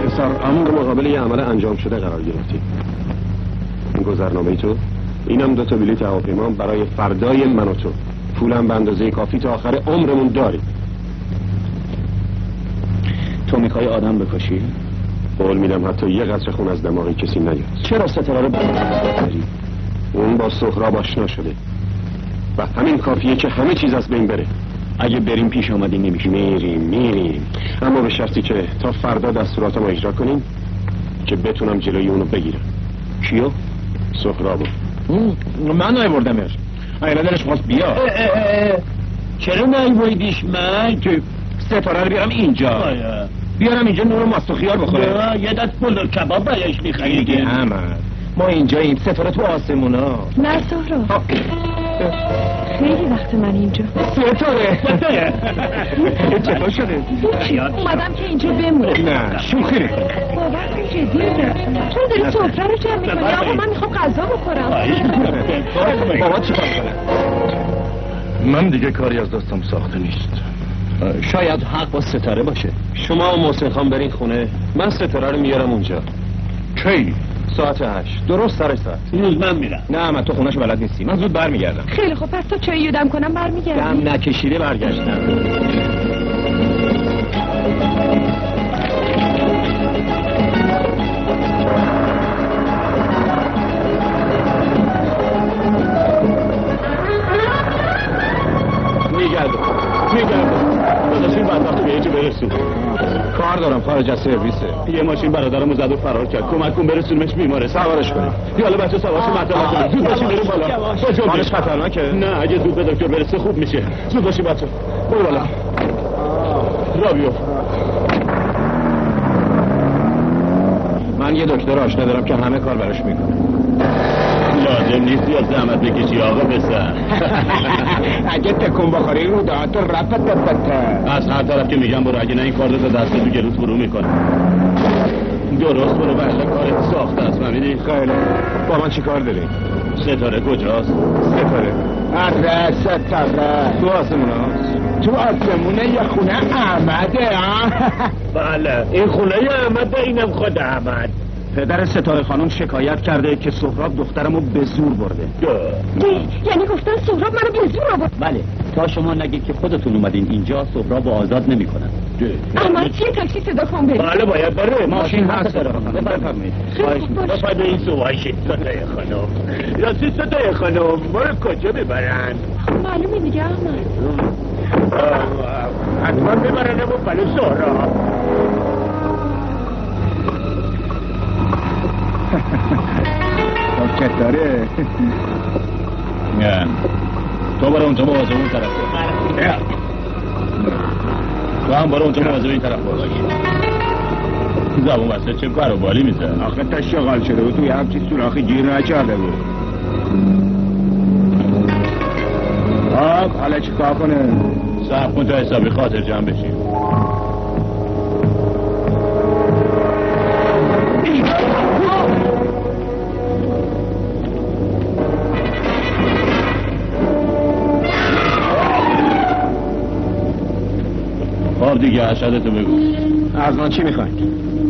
پسر امور مقابل یه عمل انجام شده قرار گرفتی. این گذرنامه تو؟ اینم دو تا بلیت هواپیما برای فردای من و تو. پولم به اندازه کافی تا آخر عمرمون داری. تو می‌خوای آدم بکشی؟ قول میدم حتی یه قطره خون از دماغی کسی نیاد. چرا ستاره رو؟ اون با سهراب آشنا شده. و همین کافیه که همه چیز از بین بره. اگه بریم پیش آمدی نمیشه میریم میریم. اما به شرطی که تا فردا دستوراتم رو اجرا کنیم که بتونم جلوی اونو بگیرم. کیو؟ سهرابو من نایبردمش اینا دلش خواست بیا. چرا نایبردیش من؟ که ستاره رو بیارم اینجا. بیارم اینجا نور ماست و خیار بخوره یه دست پلو کباب برایش می‌خری دیگه. احمد ما اینجا این ستاره تو آسمونا. نه سهرا خیلی وقت من اینجا. ستاره. چطور شده؟ اومدم که اینجا بمونم. نه شوخی نکن. باور کن جدی چرا داری سفره رو جمع می‌کنی. آقا من می‌خوام غذا بخورم. بابا چیکار کنه من دیگه کاری از دستم ساخته نیست. شاید حق با ستاره باشه. شما و محسن خان برین خونه. من ستاره رو میارم اونجا. کی؟ ساعت هشت. درست سر ساعت. روز من میرم. نه من تو خونهشو بلد نیستی. من زود برمیگردم. خیلی خوب. پس تو چایی دم کنم برمیگردی؟ دم نکشیده برگشتم. کار دارم خارج از سرویسه. یه ماشین برادرمو زد و فرار کرد. کمک کن برسونمش بیماره. سوارش کنیم. یالا بچه سوارش مطلب کنیم. زود باشیم بریم بالا. حالش خطرناکه. نه اگه زود به دکتر برسه خوب میشه. زود باشیم بچه. برو بالا. را بیفت. من یه دکتر آشنا دارم که همه کار براش می‌کنه. لازم نیست یا زحمت بکشی آقا بسر اگه تکون بخوری رو دهات رفت بته. از هر طرف که میگم برو اگه نه این کار رو دست تو گلوت برو می‌کنه. درست برو بله کارت ساخته است فهمیدی؟ خیلی. با من چی کار داری؟ ستاره کجاست؟ ستاره. اره ستاره. تو آسمون تو آسمونه یه خونه احمده ها بله این خونه احمد اینم خود احمد. پدر ستاره خانم شکایت کرده که سهراب دخترمو به زور برده. یعنی گفتن سهراب منو به زور آورد. بله تا شما نگید که خودتون اومدین اینجا سهراب آزاد نمی‌کنن. احمد چیه تاکسی صدا کن بریم بله باید بره. ماشین هست ستاره خانم. بفرمایید. بفرد این سوهایش ستای خانم. راستی ستای خانم؟ ما رو کجا ببرن معلومه دیگه احمد. حتما ببرن اما بله سهرا داره نه تو برو اونجا مواظب اون طرف باش. تو هم برو اونجا مواظب این طرف باش زبون بسته چه کار و بالی میزن آخه تا شغال شده بود توی همچی سوراخی گیر نکرده بود. آب حالا چی کار کنه صاحب کن تا حسابی خاطر جمع بشیم. دیگه حشدتو بگو. از من چی می‌خواین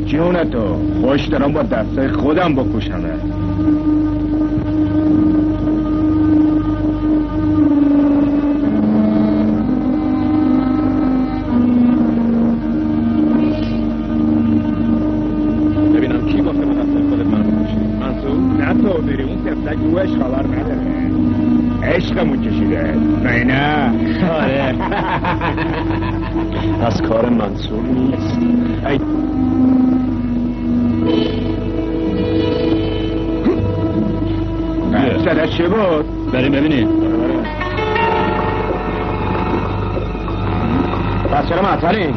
جونتو خوش دارم با دستای خودم بکشمه کار منصور نیست. ای صدا چه بود؟ بریم ببینیم پس چرا معطلی؟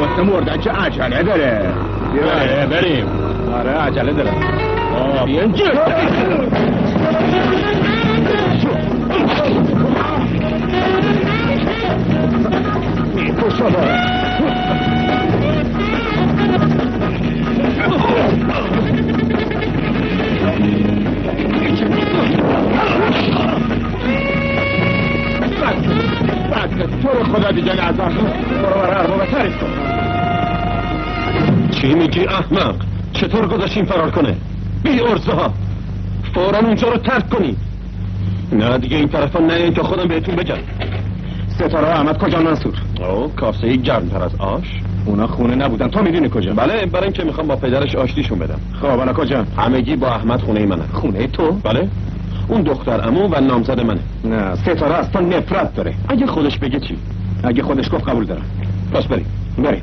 گفته مردن چه عجله داره. آره بریم. آره عجله داره. آه بیا احمق. چطور گذاشتیم فرار کنه؟ بی ارزه ها فورا اونجا رو ترک کنی نه دیگه این طرفا نه تا خودم بهتون بگم. ستاره احمد کجا منصور؟ او کاسه گرمتر از آش. اونا خونه نبودن. تو می‌دونی کجا؟ بله برای اینکه می‌خوام با پدرش آشتیشون بدم. خب حالا کجا؟ همگی با احمد خونه منه خونه تو؟ بله. اون دختر امو و نامزد منه. نه ستاره از تو نفرت داره. اگه خودش بگه چی؟ اگه خودش گفت قبول دارم. پس بریم. بریم.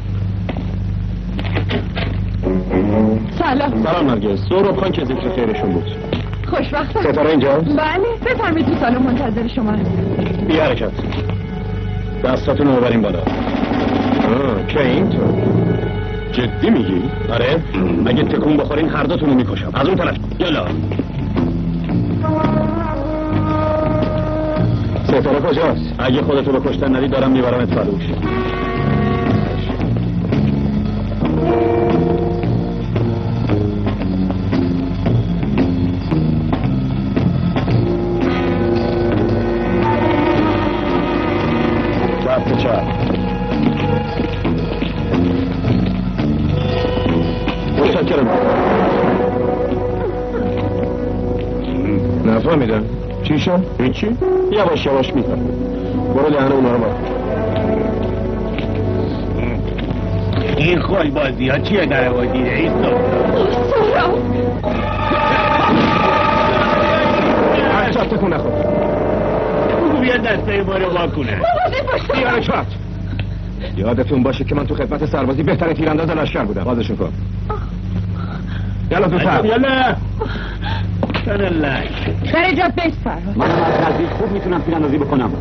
سلام. سلام نرگس. سهراب خان که ذکر خیرشون بود. خوشبختم. ستاره اینجاست بله بفرمایید تو سالن منتظر شما. بی حرکت. دستاتون رو ببریم بالا. که اینطور. جدی میگی؟ آره. اگه تکون بخورین هر دوتون رو می‌کشم. از اون طرف. یلا ستاره کجاست؟ اگه خودتو به کشتن ندی دارم میبرمت فروش. هیچی؟ یواش یواش میفهم برو دهن اونا رو این خال بازی ها چیه در وادی رئیس سهراب هر چه تکون نخور. بگو بیا دسته ما رو واکنه بیا حرکت یادتون باشه که من تو خدمت سربازی بهترین تیرانداز لشکر بودم. بازشون کن. یالا زودتر یالا. سن لک سر جا بیت فرهاد من از نزدیک خوب می‌تونم تیراندازی بکنم.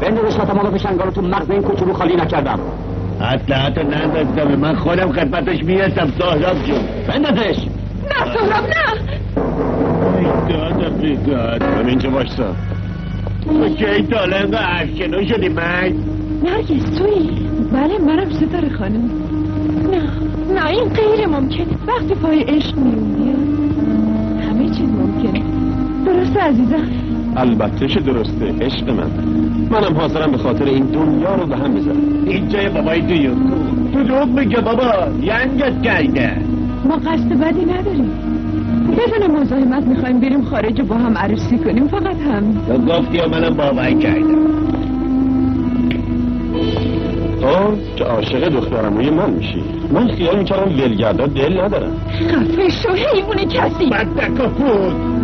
بندازش آلا فشنگارو تو مغز این کوچولو خالی نکردم. اطلاعات نندازدم من خودم خدمتش می‌رسم سهراب جون. بندازش! نه سهراب نه. داد بیداد من اینجا باشتا تو کی تا حالا اینقدر افشنو شدی من نرگس توی بله منم ستاره خانم. نه نه این غیر ممکنه وقتی پای عشق میونی درسته عزیزم؟ البته که درسته عشق من. منم حاضرم به خاطر این دنیا رو به هم بزنم. این جای بابای تو دوگ میگه بابا ینگت کرده ما قصد بدی نداریم. بدون مزاحمت می‌خوایم بریم خارج و با هم عروسی کنیم فقط هم. تو گفتی و منم باور کردم تو که عاشق دخترموی من میشی. من خیال می‌کردم ولگردا دل ندارم. خفه شو حیوان کسی. پس اونجا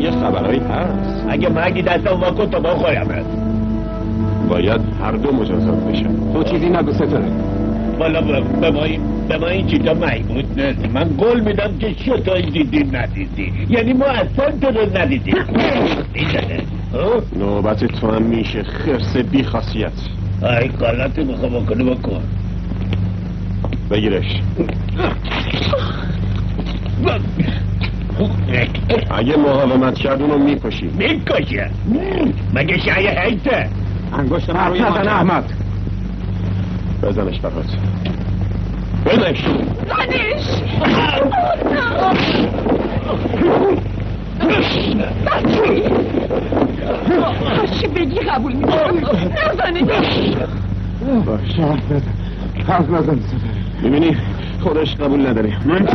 یه خبرهایی هست. اگه مگی دستم واکن تا با خورمت باید هر دو مجازات بشن. تو چیزی نگو ستاره. والا به ما این به ما این چیزا میمون نیست. من قول میدم که شتایی دیدی ندیدی. یعنی ما اصلا تو رو ندیدیم. دیدنه نوبت تو هم میشه خرس بی خاصیت. ای غلطی میخوا بکنه بکن. بگیرش. اگه مقاومت کرد اونو می‌کشی می‌کشه. مگه شایه حیطه انگشت من روی نزن احمد. بزنش فرهاد بزنش زنش هرچی بگی قبول می‌کنم. نزنش باشه حرف نزن می‌بینی؟ خودش قبول نداری من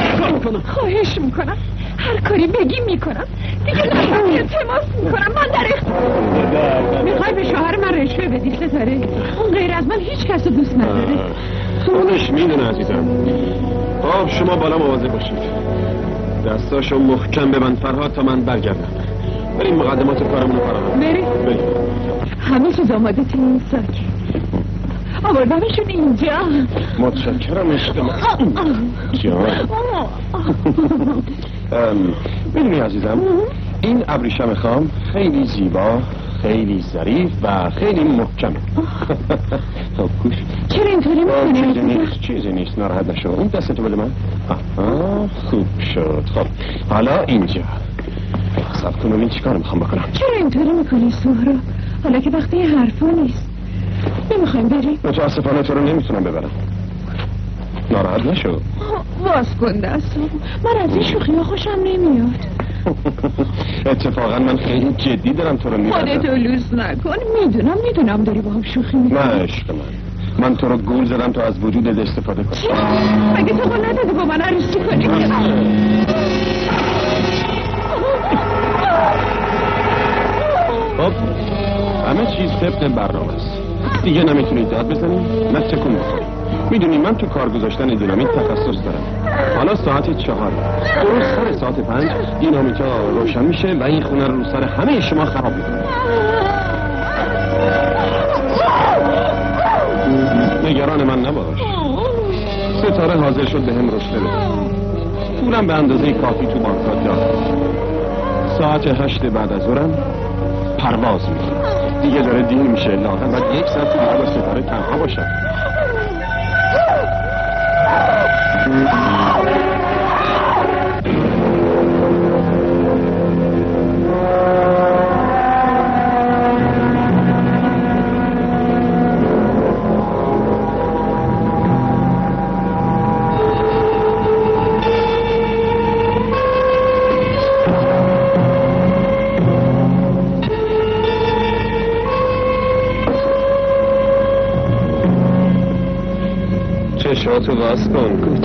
خواهش می‌کنم. هر کاری بگی می‌کنم. دیگه نفسی تماس می‌کنم. من در می‌خوای به شوهر من رشوه بدی ستاره؟ اون غیر از من هیچ کس دوست نداره. خودش می‌دونه عزیزم. خب شما بالا مواظب باشید. دستاشو محکم ببند فرهاد تا من برگردم. بریم مقدمات کارمون رو بریم. بریم. همه چیز آماده تو این ساک آوردمشون اینجا. متشکرم عشق من. جان می‌دونی عزیزم این ابریشم خام خیلی زیبا خیلی ظریف و خیلی محکمه. خب گوش. چرا اینطوری می‌کنی؟ چیزی نیست چیزی نیست ناراحت نشو. اون دستتو بده من. آها خوب شد. خب حالا اینجا. سب کن ببین چیکار می‌خوام بکنم. چرا اینطوری می‌کنی سهرا حالا که وقتی این حرفا نیست. نمی‌خوایم بریم متاسفانه تو رو نمی‌تونم ببرم. ناراحت نشو. باز کن دستم. من از این شوخی خوشم نمیاد. اتفاقا من خیلی جدی دارم تو رو خودتو می‌برم لوس نکن. می‌دونم می‌دونم داری با هم شوخی نه می‌کنی عشق من. من تو رو گول زدم تا از وجودت استفاده کنی چی؟ مگه تو قول ندادی با من عروسی کنی؟ خب همه چیز طبق برنامه است. دیگه نمی‌تونی داد بزنی؟ نه تکون بخوری می‌دونی من تو کار گذاشتن دینامیت تخصص دارم. حالا ساعت چهار. درست سر ساعت پنج. دینامیتا روشن میشه و این خونه رو سر همه شما خراب می‌کنه. نگران من نباش. ستاره حاضر شد به هم رشته بده. پولم به اندازه کافی تو بانکات دارم ساعت هشت بعد از ظهرم پرواز می‌کنم دیگه داره دیر میشه. لاغر باید یک ساعت دیگه با ستاره تنها باشم چشاتو باز کن.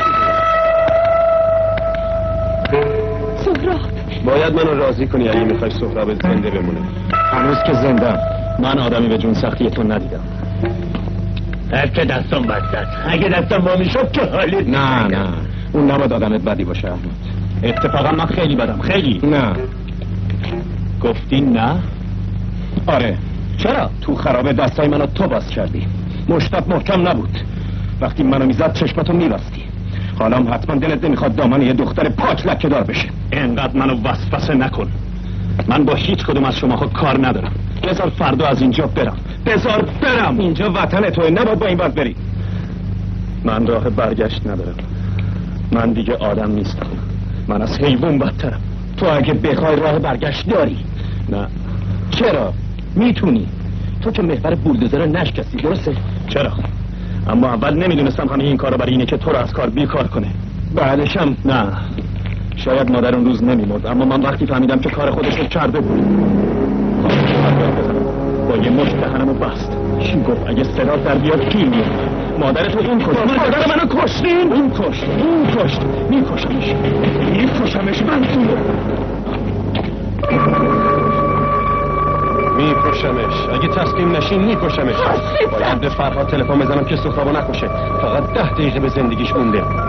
سهراب. باید منو راضی کنی اگه می‌خوای سهراب زنده بمونه هنوز که زنده. من آدمی به جون سختی تو ندیدم. هر که دستم بستد اگه دستم با می‌شد که حالی؟ نه نه. اون نباید آدمت بدی باشه احمد. اتفاقا من خیلی بدم خیلی. نه. گفتی نه؟ آره. چرا؟ تو خرابه دستای منو تو باز کردی. مشتت محکم نبود. وقتی منو می‌زد چشمتو میبستی. حالا هم حتما دلت نمی‌خواد دامن یه دختر پاک لکه دار بشه. انقدر منو وسوسه نکن. من با هیچ کدوم از شما کار ندارم. بذار فردا از اینجا برم. بذار برم. اینجا وطن توه. نباید با این وقت بری. من راه برگشت ندارم. من دیگه آدم نیستم. من از حیوان بدترم. تو اگه بخوای راه برگشت داری. نه. چرا؟ می‌تونی. تو که محور بولدوزر نشکستی درسته؟ چرا؟ اما اول نمی‌دونستم همه این کارا برای اینه که تو رو از کار بیکار کنه. بعدشم نه. شاید مادر اون روز نمیمرد اما من وقتی فهمیدم که کار خودش رو کرده بود با یه مشت دهنمو بست. چی گفت؟ اگه صدا در بیاد کی میاد مادر تو این کشت. مادر منو کشتین؟ این کشت. این کشت. میکشمش. میکشمش من تو میکشمش. اگه تسلیم نشین میکشمش. باید به فرهاد تلفن بزنم که سهرابو نکشه. فقط ده دقیقه به زندگیش مونده.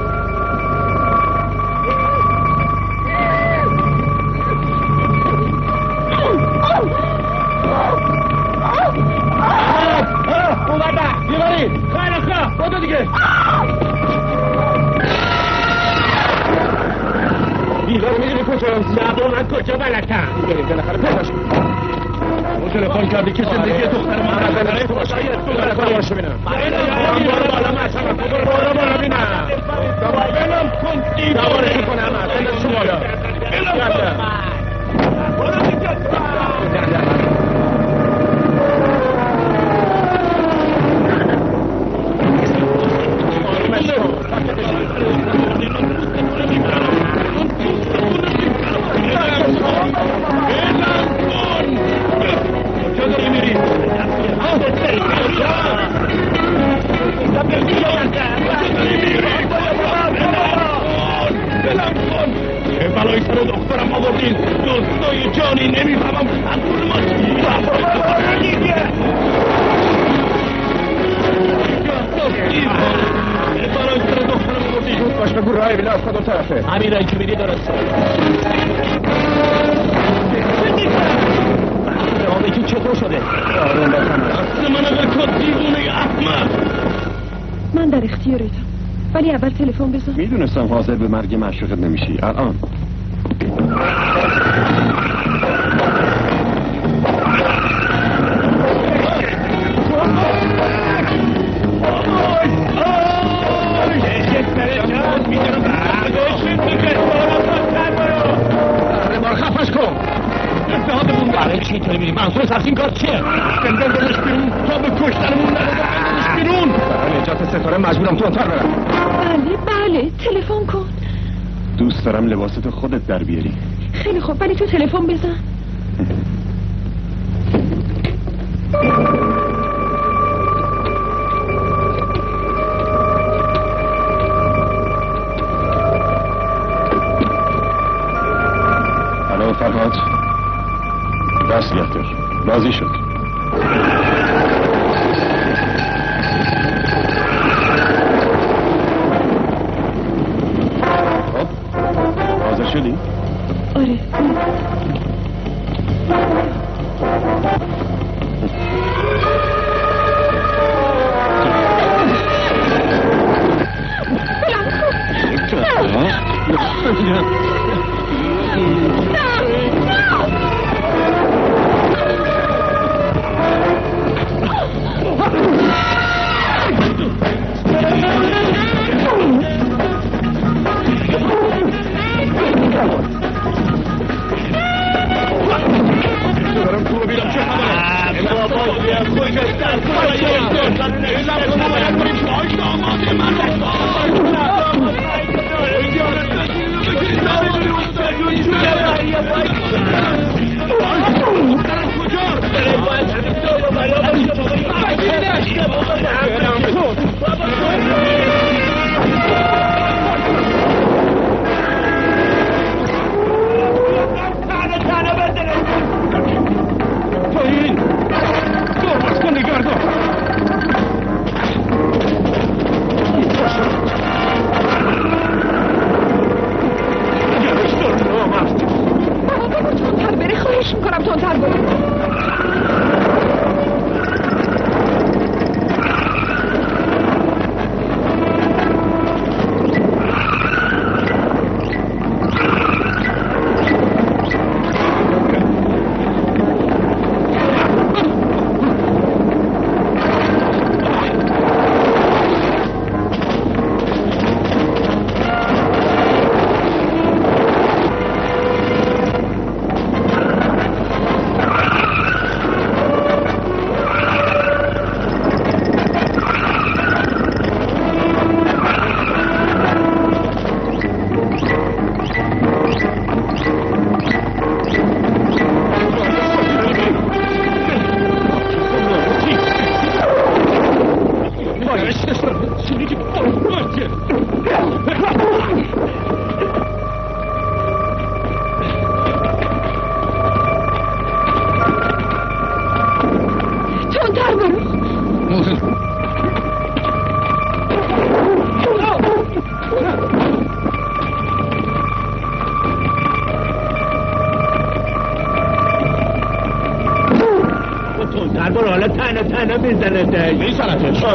خودت در بیاری. خیلی خوب ولی تو تلفن بزن؟ الو فرهاد. دست دار راضی شد.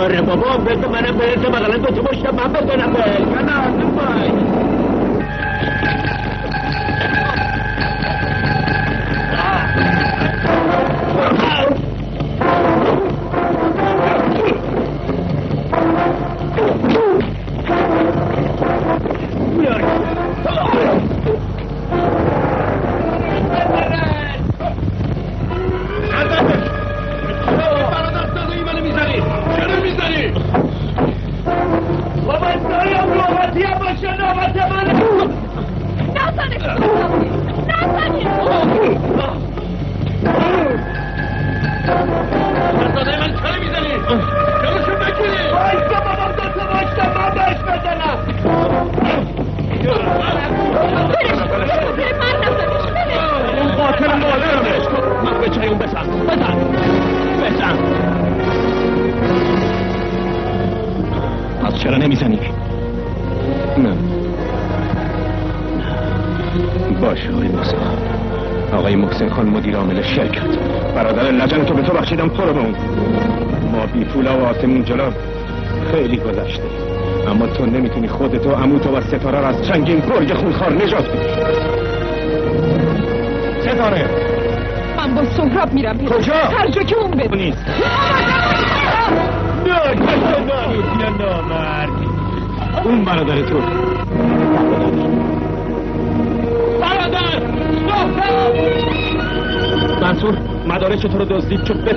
Corvo.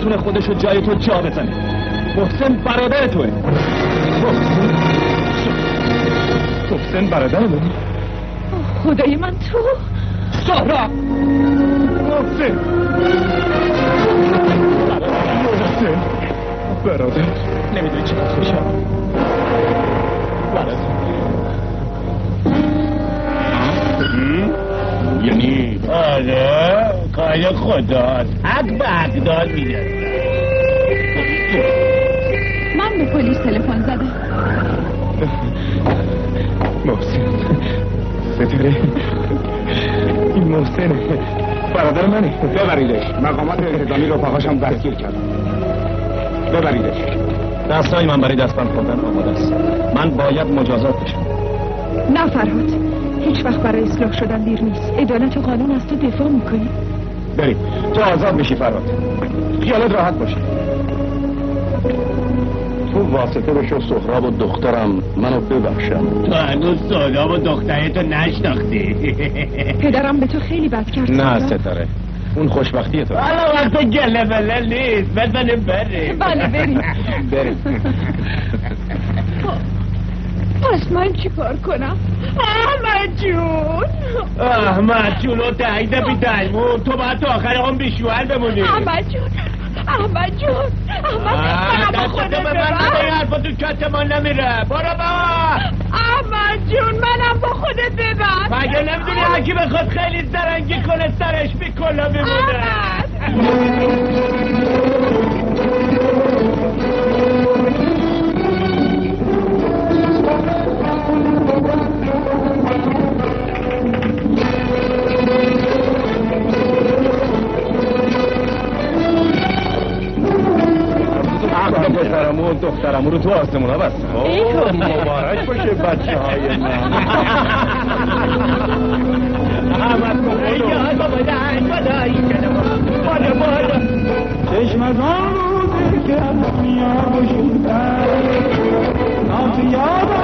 بتونه خودشو جای تو جا بزنه. محسن برادر توه. محسن محسن برادر من خدای من تو. سهرا! محسن! محسن! برادر. نمی‌دونی چه خوشم برادر. یعنی آره کار خداست حق به حق داد میده من به پلیس تلفن زدم. محسن ستاره. این محسنه برادر منه. ببریدش. مقامات انتظامی رفقاشم دستگیر کردن ببریدش. دستای من برای دستبند خوردن آماده است. من باید مجازات بشم. نه فرهاد. هیچ وقت برای اصلاح شدن دیر نیست. عدالت و قانون از تو دفاع می‌کنی. بریم. تو آزاد میشی فراد خیالت راحت باشه. تو واسطه بشو سهراب و دخترم منو ببخشم تو هنوز سودا و دخترتو نشناختی. پدرم به تو خیلی بد کرد. نه سهراب. ستاره. اون خوشبختی تو. حالا وقت گله بله نیست. بزنیم بریم. بله بریم. بریم. پس من چی کار کنم؟ احمد جون! احمد جونو تایید بی دلمون تو باید تا آخر هم بیشوهر بمونی. احمد جون احمد جون احمد خودت من ببر. بده این حرفا تو کت ما نمیره. برو با. احمد جون منم با خودت ببر. مگه نمی‌دونی هرکی بخواد خیلی زرنگی کنه سرش بی کلا میمونه. پسرمو و دخترمو رو تو آسمون ها بستم. مبارک باشه بچه های من چشم از آن که یادم.